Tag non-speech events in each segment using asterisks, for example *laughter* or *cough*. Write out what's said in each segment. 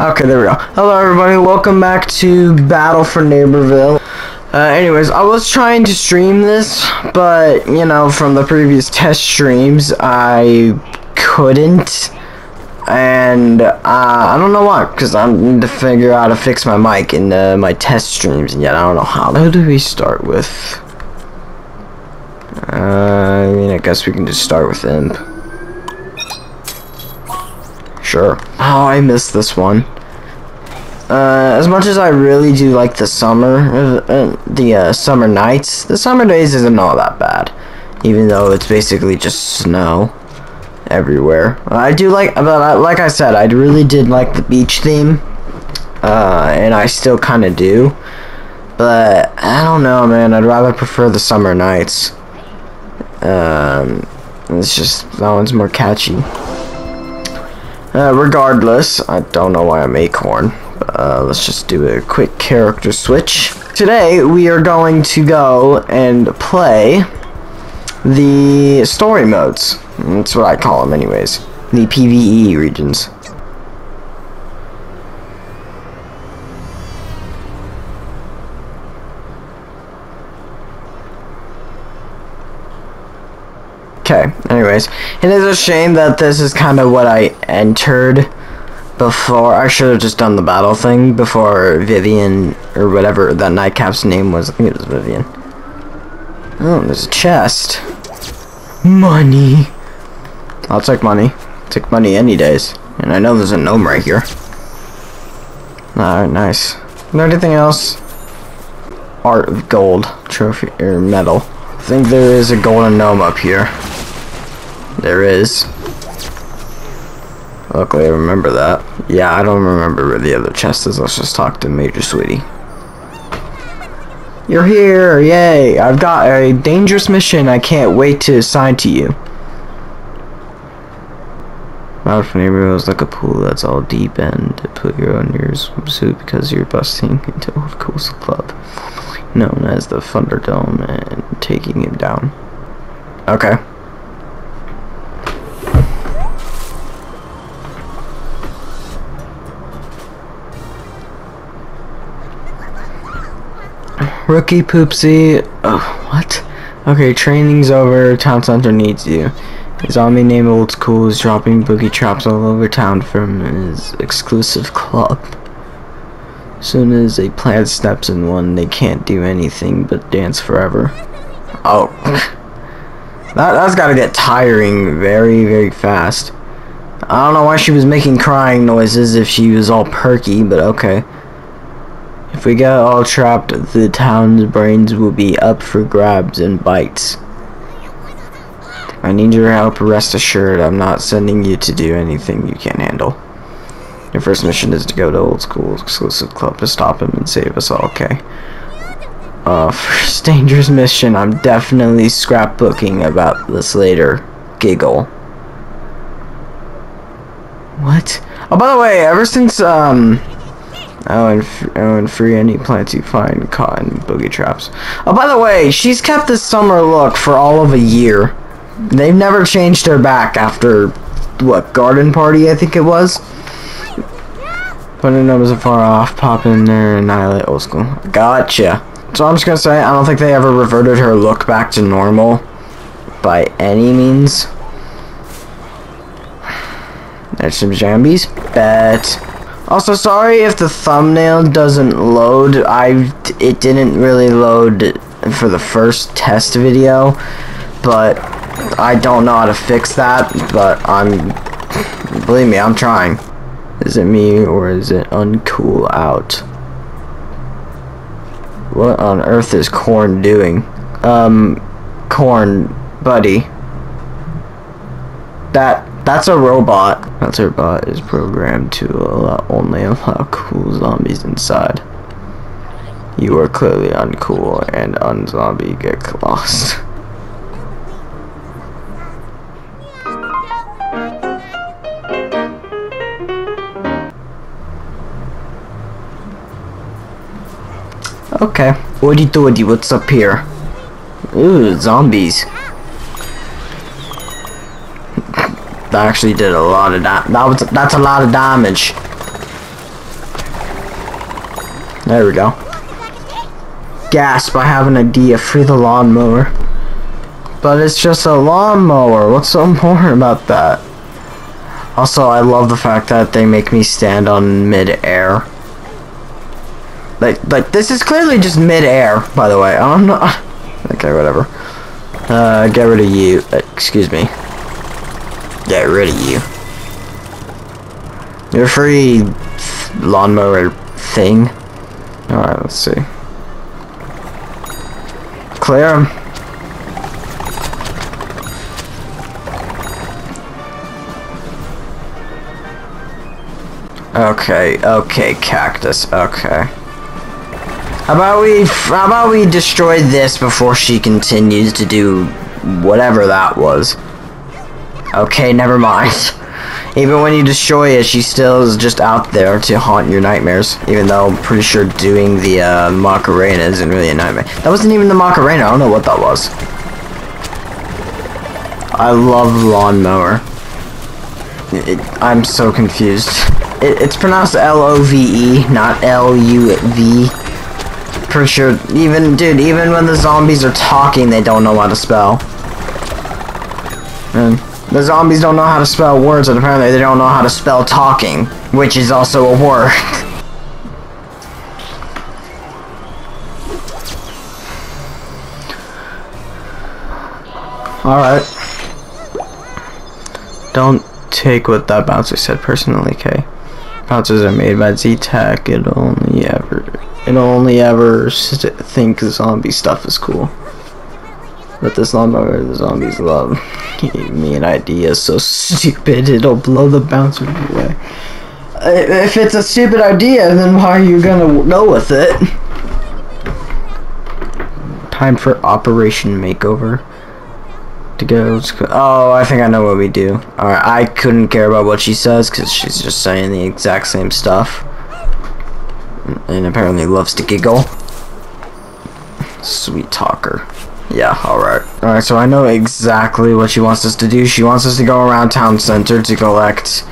Okay, there we go. Hello, everybody. Welcome back to Battle for Neighborville. Uh, anyways, I was trying to stream this, but, you know, from the previous test streams, I couldn't. And, uh, I don't know why, because I need to figure out how to fix my mic in uh, my test streams, and yet I don't know how. Who do we start with? Uh, I mean, I guess we can just start with Imp. Sure. Oh, I missed this one. Uh, as much as I really do like the summer, uh, uh, the uh, summer nights, the summer days isn't all that bad. Even though it's basically just snow everywhere. I do like, but I, like I said, I really did like the beach theme. Uh, and I still kind of do. But, I don't know, man. I'd rather prefer the summer nights. Um, it's just, that one's more catchy. Uh, regardless, I don't know why I'm Acorn. Uh, let's just do a quick character switch. Today, we are going to go and play the story modes. That's what I call them anyways. The PvE regions. Okay, anyways. It is a shame that this is kind of what I entered before. I should have just done the battle thing before Vivian, or whatever that Nightcap's name was. I think it was Vivian. Oh, there's a chest. Money. I'll take money. Take money any days. And I know there's a gnome right here. Alright, nice. Is there anything else? Art of gold. Trophy, or metal. I think there is a golden gnome up here. There is. Luckily, I remember that. Yeah, I don't remember where the other chest is. Let's just talk to Major Sweetie. You're here! Yay! I've got a dangerous mission I can't wait to assign to you. Out for neighborhood is like a pool that's all deep end. Put your own your swimsuit because you're busting into Old Coastal Club, known as the Thunderdome, and taking him down. Okay. Rookie Poopsie. Oh, what? Okay, training's over. Town center needs you. Zombie named Old School is dropping boogie traps all over town from his exclusive club. Soon as a plant steps in one, they can't do anything but dance forever. Oh. *laughs* that, that's gotta get tiring very, very fast. I don't know why she was making crying noises if she was all perky, but okay. If we get all trapped, the town's brains will be up for grabs and bites. I need your help, rest assured I'm not sending you to do anything you can't handle. Your first mission is to go to Old School Exclusive Club to stop him and save us all, okay? Uh, *laughs* first dangerous mission, I'm definitely scrapbooking about this later. Giggle. What? Oh, by the way, ever since, um... Oh, oh, and free any plants you find caught in boogie traps. Oh, by the way, she's kept this summer look for all of a year. They've never changed her back after, what, garden party, I think it was? Putting numbers far off, pop in there, annihilate old school. Gotcha. So I'm just gonna say, I don't think they ever reverted her look back to normal. By any means. There's some zombies. Bet. Also, sorry if the thumbnail doesn't load. I it didn't really load for the first test video, but I don't know how to fix that. But I'm, believe me, I'm trying. Is it me or is it uncool out? What on earth is Corn doing? Um, Corn, buddy. That that's a robot. That robot is programmed to allow, only allow cool zombies inside. You are clearly uncool and unzombie get lost. *laughs* Okay. Woody doody, what's up here? Ooh, zombies. That actually did a lot of that. That was that's a lot of damage. There we go. Gasp, I have an idea. Free the lawnmower. But it's just a lawnmower. What's so *laughs* important about that? Also, I love the fact that they make me stand on mid-air. Like, like this is clearly just mid-air, by the way. *laughs* I'm not... Okay, whatever. Uh, get rid of you. Uh, excuse me. Get rid of you. You're free lawnmower thing. Alright, let's see. Clear him. Okay, okay, cactus, okay. How about we, how about we destroy this before she continues to do whatever that was? Okay, never mind. Even when you destroy it, she still is just out there to haunt your nightmares. Even though I'm pretty sure doing the uh, Macarena isn't really a nightmare. That wasn't even the Macarena, I don't know what that was. I love Lawnmower. It, I'm so confused. It, it's pronounced L-O-V-E, not L-U-V. Pretty sure, even, dude, even when the zombies are talking, they don't know how to spell. And the zombies don't know how to spell words, and apparently they don't know how to spell talking, which is also a word. *laughs* Alright. Don't take what that bouncer said personally, okay? Bouncers are made by Z-Tech, it'll only ever, it'll only ever think zombie stuff is cool. But this lawnmower the zombies love *laughs* gave me an idea so stupid it'll blow the bouncer away. If it's a stupid idea, then why are you gonna go with it? Time for Operation Makeover. To go. Oh, I think I know what we do. Alright, I couldn't care about what she says because she's just saying the exact same stuff. And apparently loves to giggle. Sweet talker. Yeah, alright. Alright, so I know exactly what she wants us to do. She wants us to go around town center to collect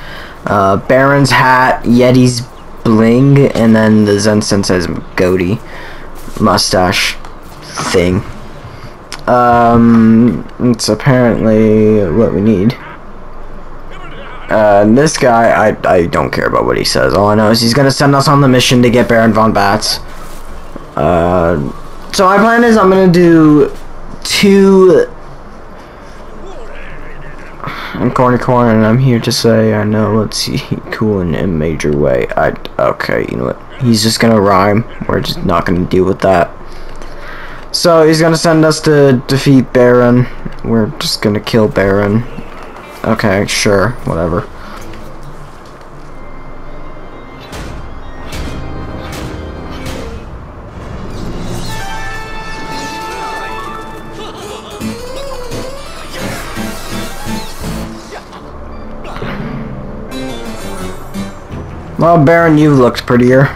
uh, Baron's hat, Yeti's bling, and then the Zen Sensei's goatee mustache thing. Um, it's apparently what we need. Uh, this guy, I, I don't care about what he says. All I know is he's gonna send us on the mission to get Baron von Bats. Uh, so my plan is I'm gonna do two I'm Corny Corn and I'm here to say I know it's *laughs* cool in a major way. I okay, you know what? He's just gonna rhyme. We're just not gonna deal with that. So he's gonna send us to defeat Baron. We're just gonna kill Baron. Okay, sure, whatever. Well, Baron, you looked prettier.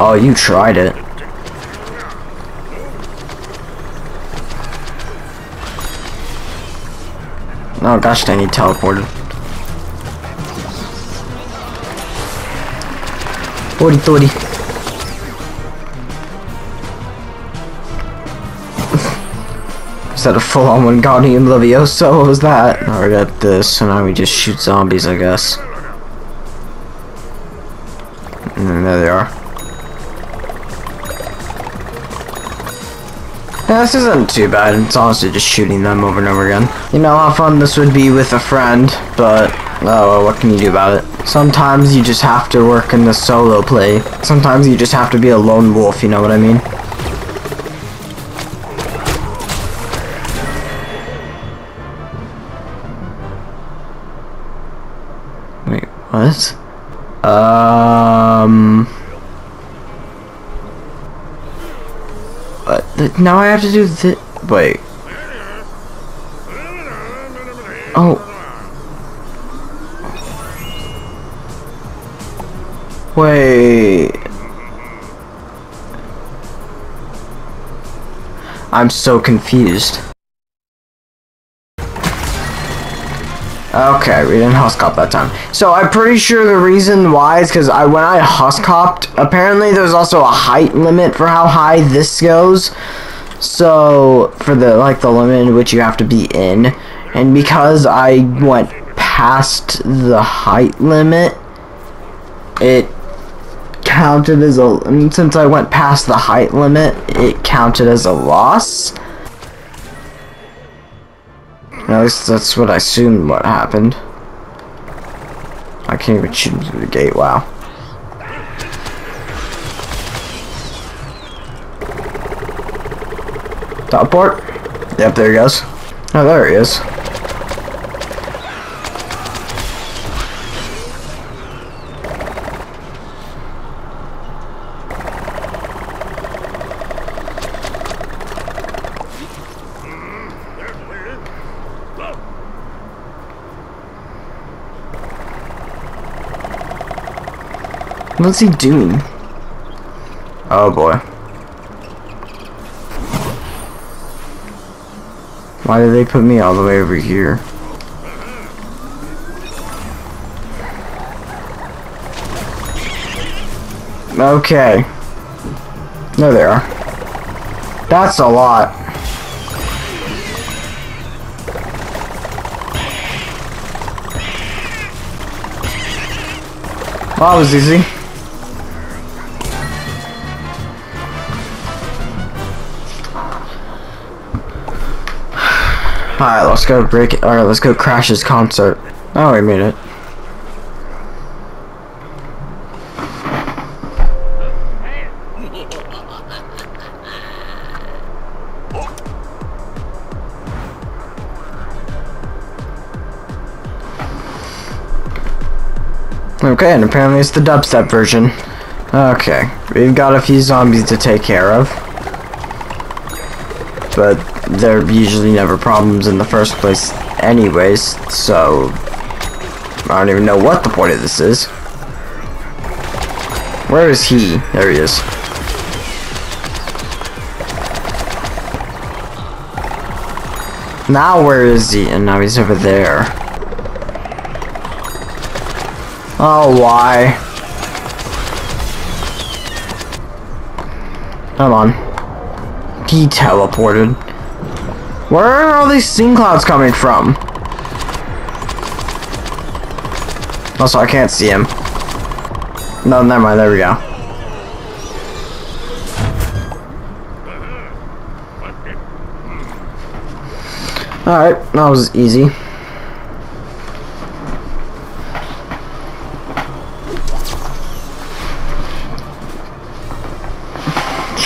Oh, you tried it. Oh gosh, dang, he teleported. 40 30. Is that a full-on one Wingardium Levioso? What was that? We got this, so now we just shoot zombies, I guess. And there they are. Yeah, this isn't too bad. It's honestly just shooting them over and over again. You know how fun this would be with a friend, but oh what can you do about it? Sometimes you just have to work in the solo play. Sometimes you just have to be a lone wolf, you know what I mean? Wait, what? Um... But now I have to do this. Wait. Oh. Wait. I'm so confused. Okay, we didn't Husk Hop that time. So I'm pretty sure the reason why is because I when I Husk Hopped, apparently there's also a height limit for how high this goes. So for the like the limit in which you have to be in, and because I went past the height limit, it counted as a. Since I went past the height limit, it counted as a loss. At least that's what I assumed what happened. I can't even shoot him through the gate, wow. Teleport? Yep, there he goes. Oh, there he is. What's he doing? Oh boy. Why did they put me all the way over here? Okay. No, they are. That's a lot. Well, that was easy. Alright, let's go break it. Alright, let's go crash his concert. Oh, we made it. Okay, and apparently it's the dubstep version. Okay, we've got a few zombies to take care of. But they're usually never problems in the first place anyways, so... I don't even know what the point of this is. Where is he? There he is. Now where is he? And now he's over there. Oh, why? Come on. He teleported. Where are all these steam clouds coming from? Also, I can't see him. No, never mind. There we go. Alright, that was easy.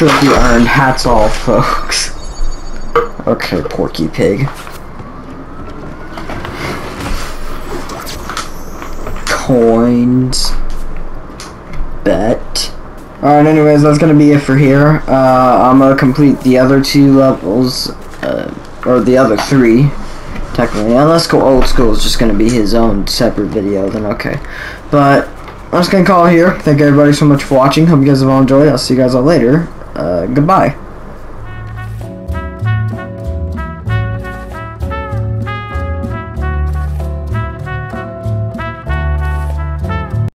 Sure you earned. Hats off, folks. Okay, Porky Pig. Coins. Bet. Alright, anyways, that's gonna be it for here. Uh, I'm gonna complete the other two levels, uh, or the other three, technically. Unless go old school is just gonna be his own separate video, then okay. But, I'm just gonna call it here. Thank everybody so much for watching. Hope you guys have all enjoyed. I'll see you guys all later. Uh, goodbye.